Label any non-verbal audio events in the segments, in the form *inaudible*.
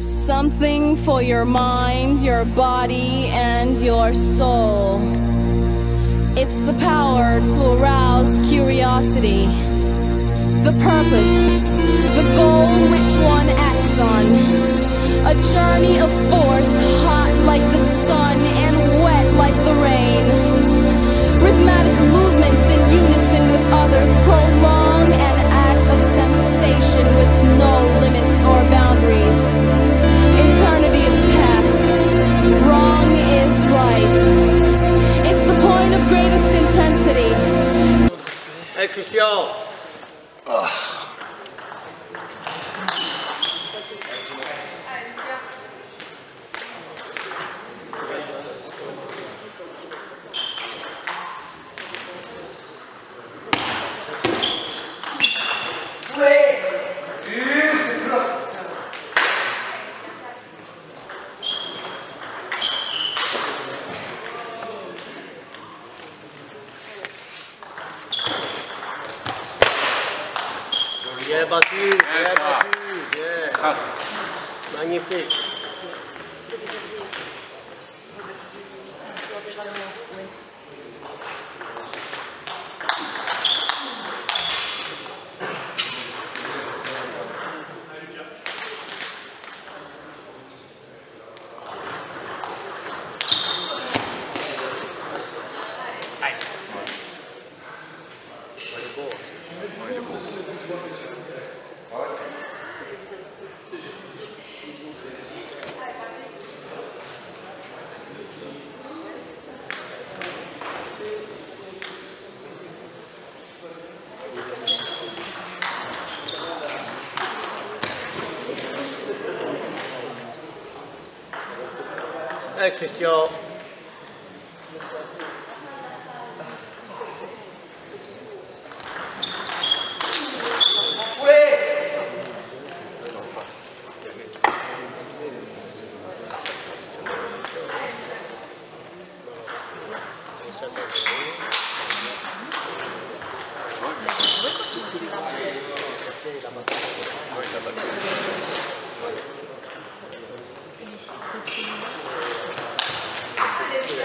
Something for your mind, your body, and your soul. It's the power to arouse curiosity. The purpose, the goal which one acts on. A journey of force, hot like the sun and wet like the rain. Rhythmic movements in unison with others prolong an act of sensation way. Hey Christian? Ça va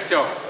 Assim, Axel.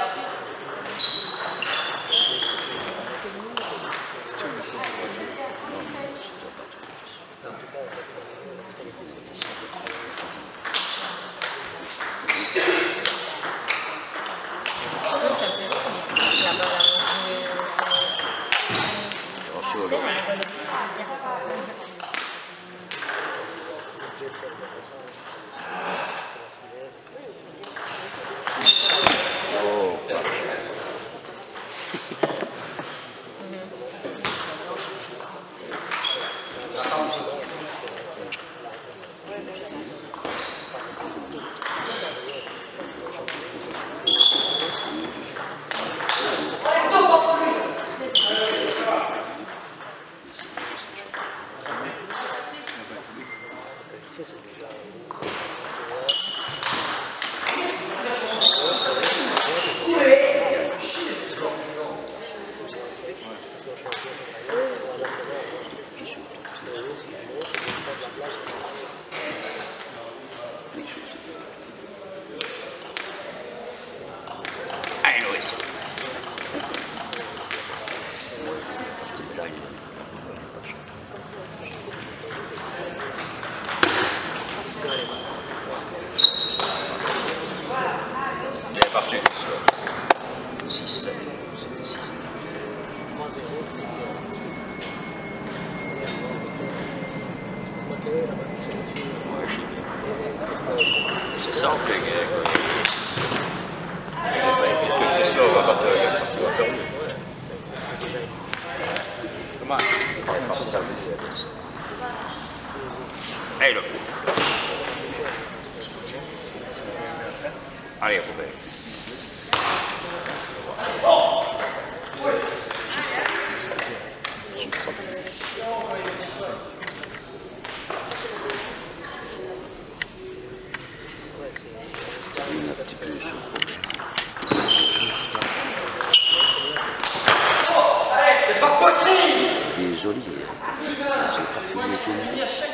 sure. Oh, gosh. revenir un petit peu sur le projet. Désolé, c'est.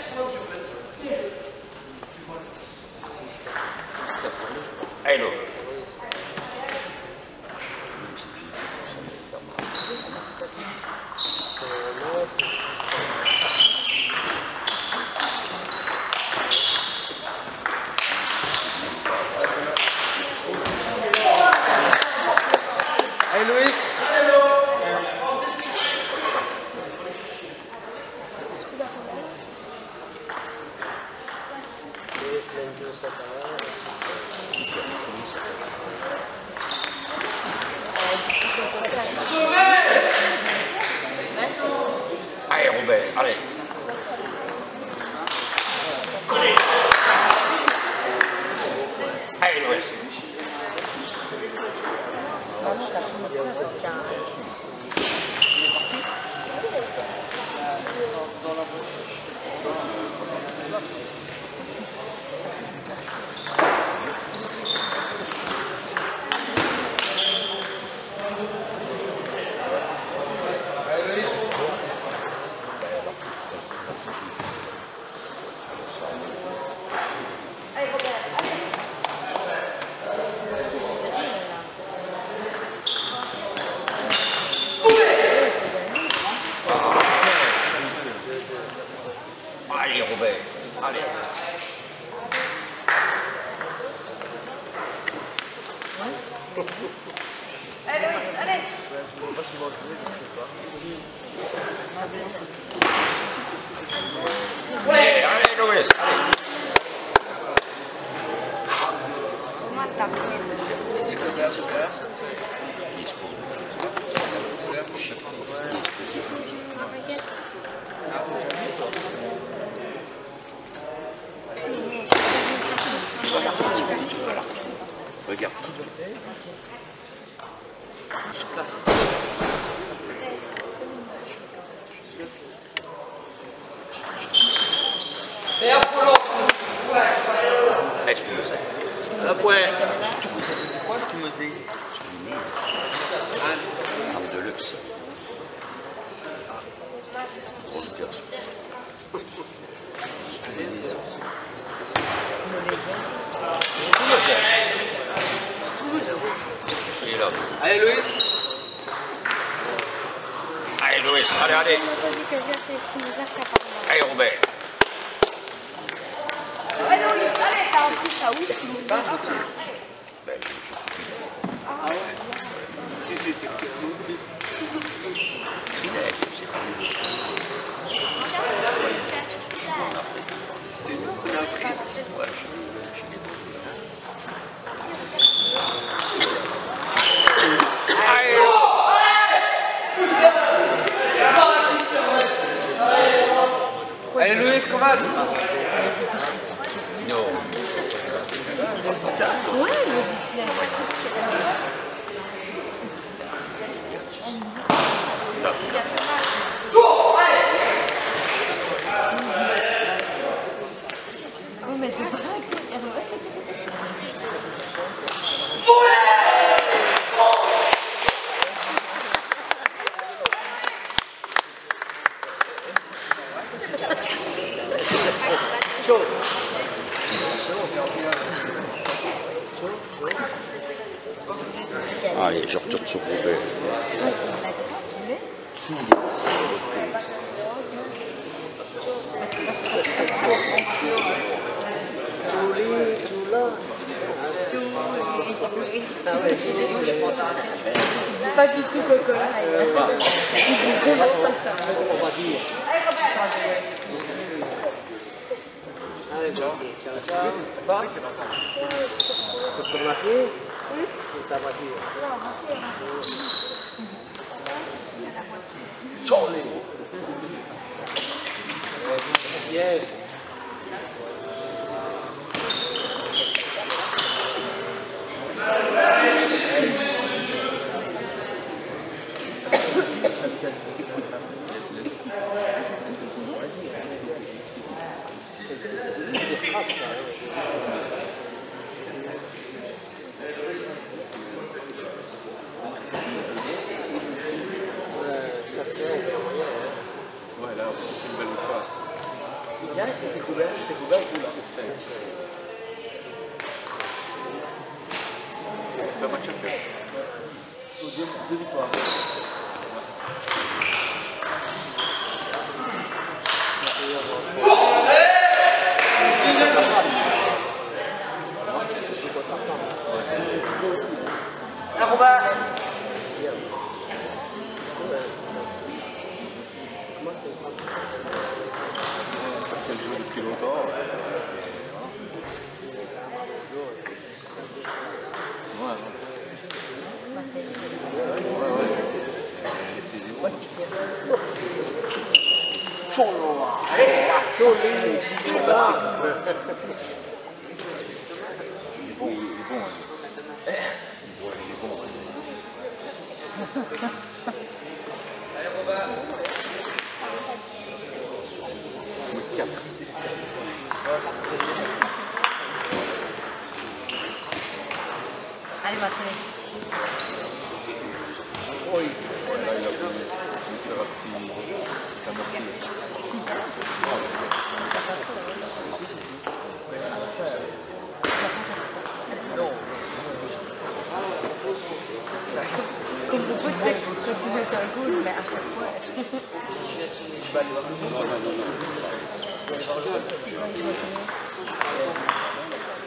Ouais, allez, Louis, Regarde ça. Allez, Louis, allez, allez. Allez, Robert. Trinette, Pas du tout Coca. Il dit vraiment pas ça. Allez, ciao. Ciao, ciao. Mattina. Yeah. Ouais, couvert, c'est couvert ou là C'est un match à faire. Deux victoires. Parce kiloto. Ciolo! Ciolo! Ciolo! Ouais, là, il a faire un petit... Comme un mais à chaque fois. Je vais *laughs* *laughs*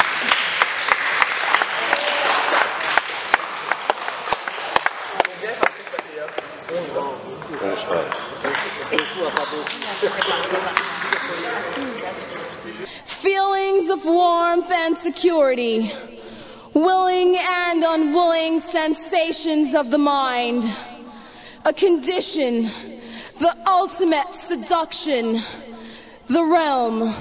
and security, willing and unwilling sensations of the mind, a condition, the ultimate seduction, the realm.